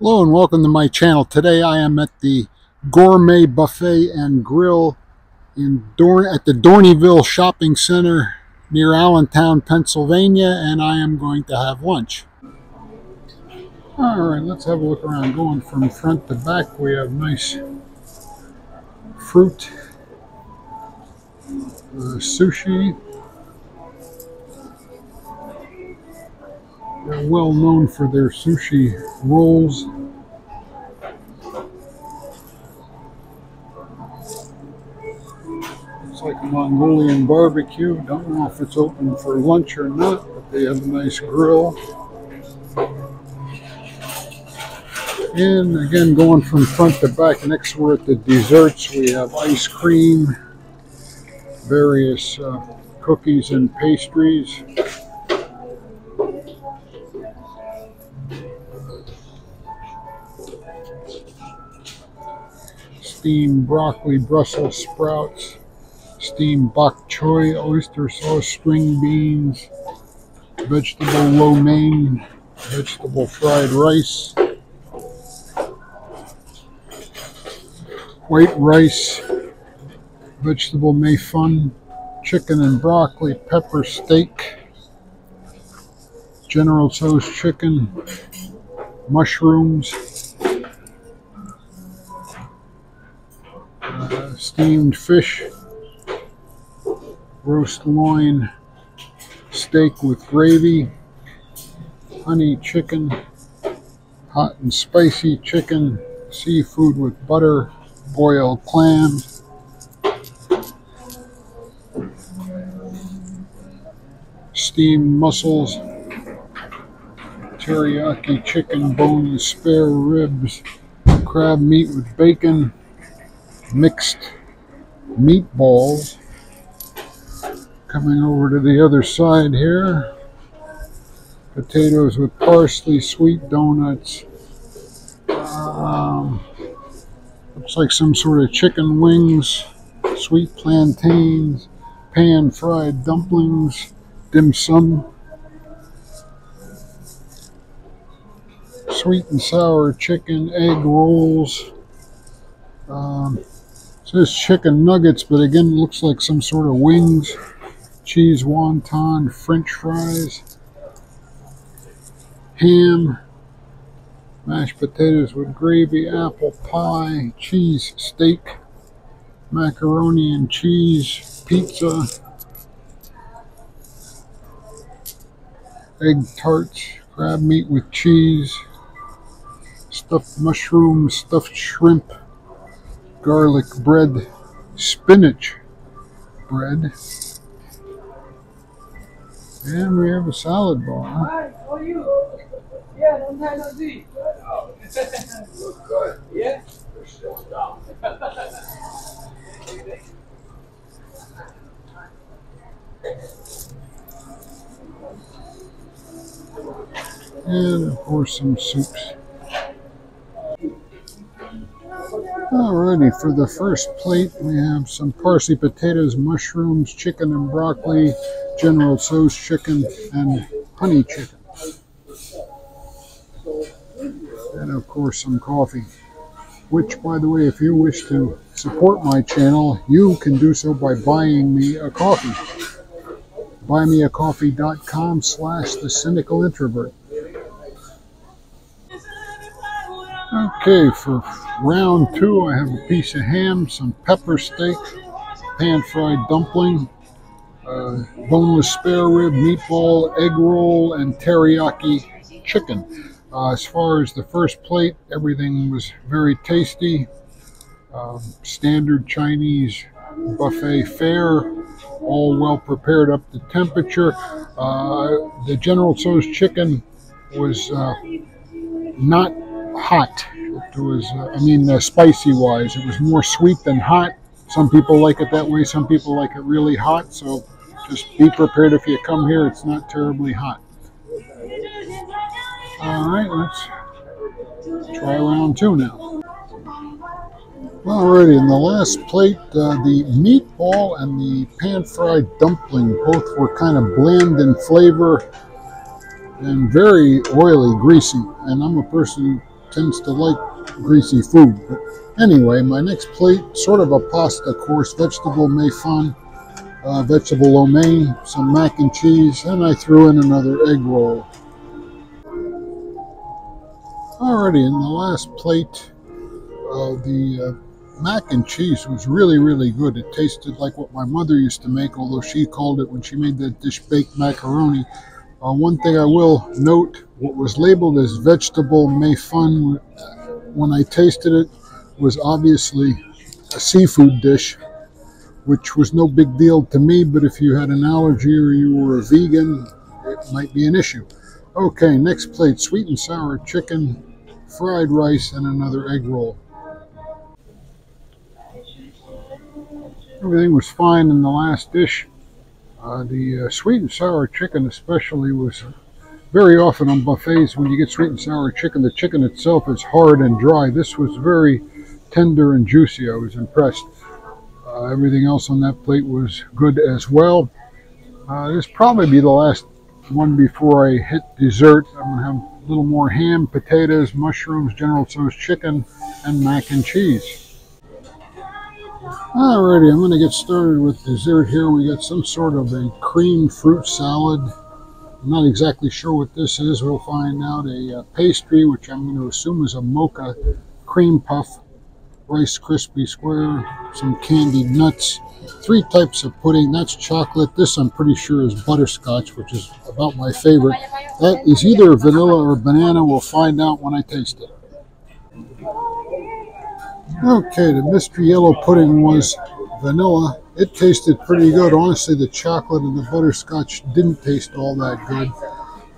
Hello and welcome to my channel. Today I am at the Gourmet Buffet and Grill in Dorn at the Dorneyville Shopping Center near Allentown, Pennsylvania, and I am going to have lunch. All right, let's have a look around. Going from front to back, we have nice fruit, uh, sushi. They're well known for their sushi rolls. It's like a Mongolian barbecue. Don't know if it's open for lunch or not, but they have a nice grill. And again, going from front to back, next we're at the desserts. We have ice cream, various uh, cookies and pastries. Steamed broccoli, Brussels sprouts, steamed bok choy, oyster sauce, string beans, vegetable lo mein, vegetable fried rice, white rice, vegetable mei fun, chicken and broccoli, pepper steak, General Tso's chicken, mushrooms, steamed fish, roast loin, steak with gravy, honey chicken, hot and spicy chicken, seafood with butter, boiled clam, steamed mussels, teriyaki chicken, boneless spare ribs, crab meat with bacon, mixed meatballs. Coming over to the other side here, potatoes with parsley, sweet donuts. Um, looks like some sort of chicken wings, sweet plantains, pan fried dumplings, dim sum, sweet and sour chicken, egg rolls. Um, says chicken nuggets, but again, looks like some sort of wings, cheese wonton, french fries, ham, mashed potatoes with gravy, apple pie, cheese steak, macaroni and cheese, pizza, egg tarts, crab meat with cheese, stuffed mushrooms, stuffed shrimp, garlic bread, spinach bread, and we have a salad bar. Hi, how are you? Yeah, long time no see. Look good. Yeah? They're still down. and of course some soups. Alrighty, for the first plate we have some parsley potatoes, mushrooms, chicken and broccoli, General Tso's chicken, and honey chicken. And of course some coffee. Which, by the way, if you wish to support my channel, you can do so by buying me a coffee. Buymeacoffee.com slash the cynical introvert. Okay, for round two, I have a piece of ham, some pepper steak, pan fried dumpling, uh, boneless spare rib, meatball, egg roll, and teriyaki chicken. Uh, as far as the first plate, everything was very tasty. Um, standard Chinese buffet fare, all well prepared up to temperature. Uh, the General Tso's chicken was uh, not hot. It was, uh, I mean, uh, spicy wise, it was more sweet than hot. Some people like it that way. Some people like it really hot. So just be prepared if you come here. It's not terribly hot. All right, let's try round two now. Alrighty, in the last plate, uh, the meatball and the pan-fried dumpling both were kind of bland in flavor and very oily, greasy. And I'm a person who tends to like greasy food. But anyway, my next plate, sort of a pasta course, vegetable mei fun, uh, vegetable lo mein, some mac and cheese, and I threw in another egg roll. Alrighty, in the last plate, uh, the uh, mac and cheese was really, really good. It tasted like what my mother used to make, although she called it when she made that dish baked macaroni. Uh, one thing I will note, what was labeled as vegetable mei fun when I tasted it was obviously a seafood dish, which was no big deal to me, but if you had an allergy or you were a vegan, it might be an issue. Okay, next plate, sweet and sour chicken, fried rice, and another egg roll. Everything was fine in the last dish. Uh, the uh, sweet and sour chicken especially was very often on buffets when you get sweet and sour chicken, the chicken itself is hard and dry. This was very tender and juicy. I was impressed. Uh, everything else on that plate was good as well. Uh, this probably be the last one before I hit dessert. I'm to have a little more ham, potatoes, mushrooms, General Tso's chicken, and mac and cheese. Alrighty, I'm going to get started with dessert here. We got some sort of a cream fruit salad. I'm not exactly sure what this is. We'll find out. A uh, pastry, which I'm going to assume is a mocha cream puff, Rice Krispie Square, some candied nuts, three types of pudding. That's chocolate. This I'm pretty sure is butterscotch, which is about my favorite. That is either vanilla or banana. We'll find out when I taste it. Okay, the mystery yellow pudding was vanilla. It tasted pretty good. Honestly, the chocolate and the butterscotch didn't taste all that good.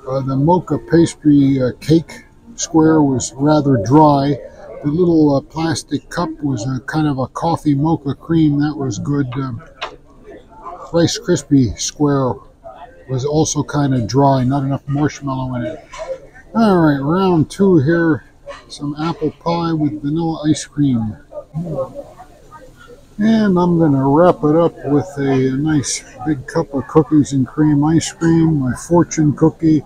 Uh, the mocha pastry uh, cake square was rather dry. The little uh, plastic cup was a kind of a coffee mocha cream. That was good. Um, Rice Krispie square was also kind of dry, not enough marshmallow in it. All right, round two here some apple pie with vanilla ice cream. And I'm going to wrap it up with a, nice big cup of cookies and cream ice cream, my fortune cookie.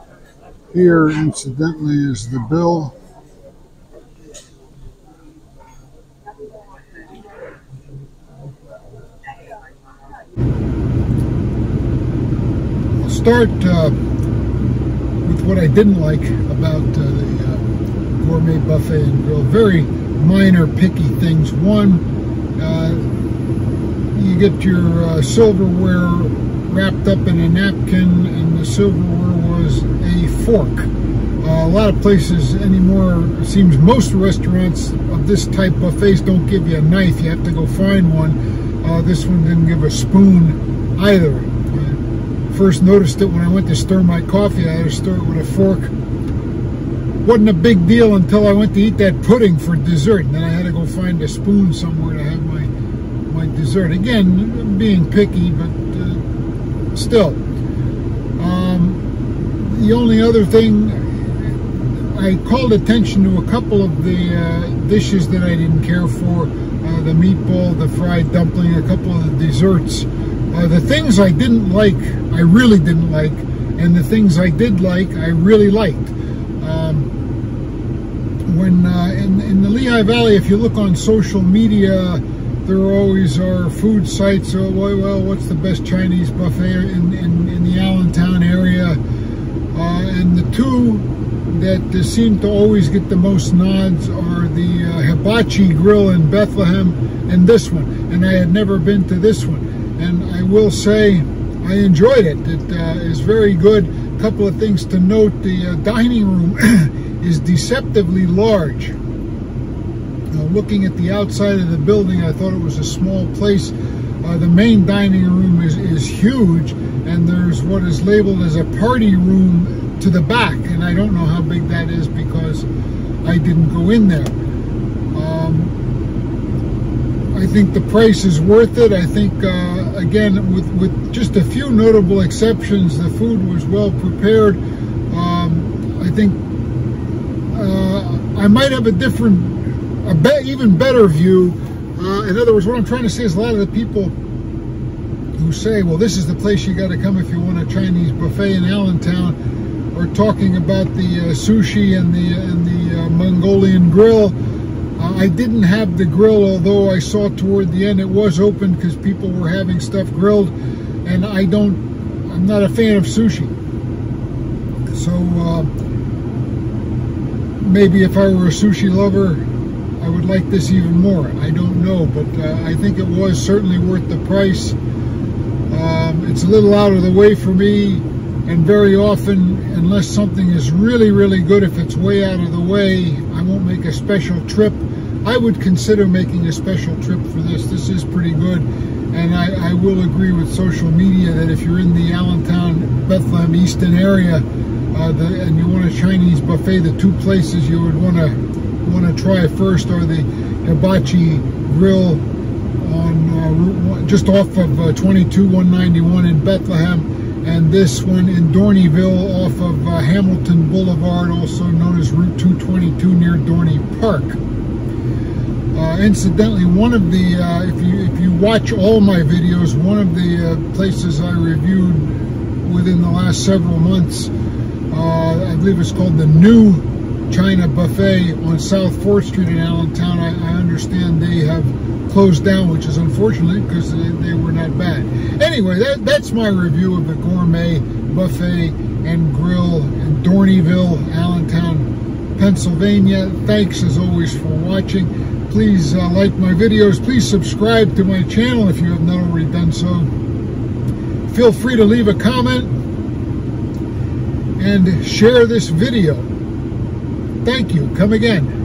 Here, incidentally, is the bill. I'll start uh, with what I didn't like about uh, the uh, gourmet buffet and grill. Very minor, picky things. One, you get your uh, silverware wrapped up in a napkin, and the silverware was a fork. Uh, a lot of places anymore, it seems most restaurants of this type buffets don't give you a knife. You have to go find one. Uh, this one didn't give a spoon either. I first noticed it when I went to stir my coffee. I had to stir it with a fork wasn't a big deal until I went to eat that pudding for dessert. And then I had to go find a spoon somewhere to have my dessert. Again, being picky, but uh, still. Um, the only other thing, I called attention to a couple of the uh, dishes that I didn't care for. Uh, the meatball, the fried dumpling, a couple of the desserts. Uh, the things I didn't like, I really didn't like. And the things I did like, I really liked. Um, when uh, in, in the Lehigh Valley, if you look on social media, there always are food sites. Oh, well, what's the best Chinese buffet in, in, in the Allentown area? Uh, and the two that uh, seem to always get the most nods are the uh, Hibachi Grill in Bethlehem and this one. And I had never been to this one. And I will say I enjoyed it. It uh, is very good. A couple of things to note. The uh, dining room is deceptively large. Uh, looking at the outside of the building, I thought it was a small place. Uh, the main dining room is, is huge, and there's what is labeled as a party room to the back, and I don't know how big that is because I didn't go in there. Um, I think the price is worth it. I think, uh, again, with, with just a few notable exceptions, the food was well prepared. Um, I think I might have a different, a be even better view. Uh, in other words, what I'm trying to say is a lot of the people who say, well, this is the place you got to come if you want a Chinese buffet in Allentown, are talking about the uh, sushi and the and the uh, Mongolian grill. Uh, I didn't have the grill, although I saw toward the end it was open because people were having stuff grilled, and I don't. I'm not a fan of sushi, so uh, maybe if I were a sushi lover, I would like this even more. I don't know, but uh, I think it was certainly worth the price. Um, it's a little out of the way for me, and very often, unless something is really, really good, if it's way out of the way, I won't make a special trip. I would consider making a special trip for this. This is pretty good, and I, I will agree with social media that if you're in the Allentown, Bethlehem, Easton area, uh, the, and you want a Chinese buffet, the two places you would want to want to try first are the Hibachi Grill on uh, just off of uh, 22 191 in Bethlehem, and this one in Dorneyville off of uh, Hamilton Boulevard, also known as Route 222 near Dorney Park. Uh, incidentally, one of the uh, if you if you watch all my videos, one of the uh, places I reviewed within the last several months, I believe it's called the New China Buffet on South 4th Street in Allentown. I, I understand they have closed down, which is unfortunate because they, they, were not bad. Anyway, that, that's my review of the Gourmet Buffet and Grill in Dorneyville, Allentown, Pennsylvania. Thanks as always for watching. Please uh, like my videos. Please subscribe to my channel if you have not already done so. Feel free to leave a comment and share this video. Thank you. Come again.